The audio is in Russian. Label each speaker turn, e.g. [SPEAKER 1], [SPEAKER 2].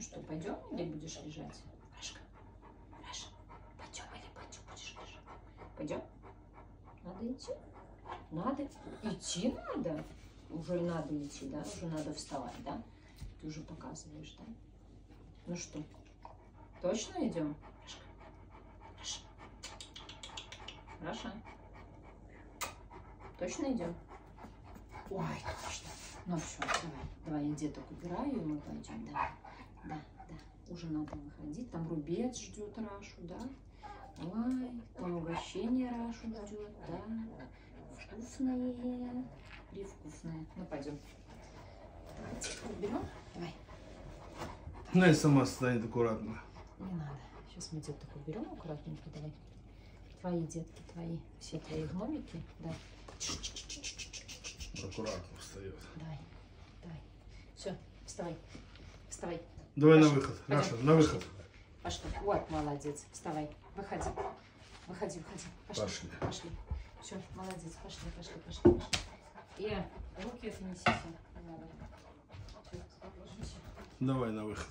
[SPEAKER 1] Ну что, пойдем или будешь лежать? Рашка, Раша, пойдем или пойдем будешь лежать? Пойдем? Надо идти? Надо. Идти надо? Уже надо идти, да? Уже надо вставать, да? Ты уже показываешь, да? Ну что, точно идем? Рашка, Раша, Раша. Точно идем? Ой, точно. Ну все, давай, давай я деток убираю, и мы пойдем, да, да, да. Уже надо выходить, там рубец ждет Рашу, да? Ой, там угощение Рашу ждет, да? Вкусное, привкусное. Ну, пойдем. Давай детку уберем, давай.
[SPEAKER 2] Ну и сама станет аккуратно.
[SPEAKER 1] Не надо. Сейчас мы деток уберем аккуратненько, давай. Твои детки, твои, все твои гномики, да.
[SPEAKER 2] Аккуратно встает.
[SPEAKER 1] Давай, давай. Все, вставай, вставай.
[SPEAKER 2] Давай на
[SPEAKER 1] Пошли,
[SPEAKER 2] выход.
[SPEAKER 1] пойдем,
[SPEAKER 2] Наша, на выход.
[SPEAKER 1] Пошли. Вот, молодец. Вставай. Выходи. Выходи, выходи. Пошли.
[SPEAKER 2] Пошли.
[SPEAKER 1] Пошли. Все, молодец. Пошли, пошли, пошли. пошли. И руки отнесите. Давай
[SPEAKER 2] на выход.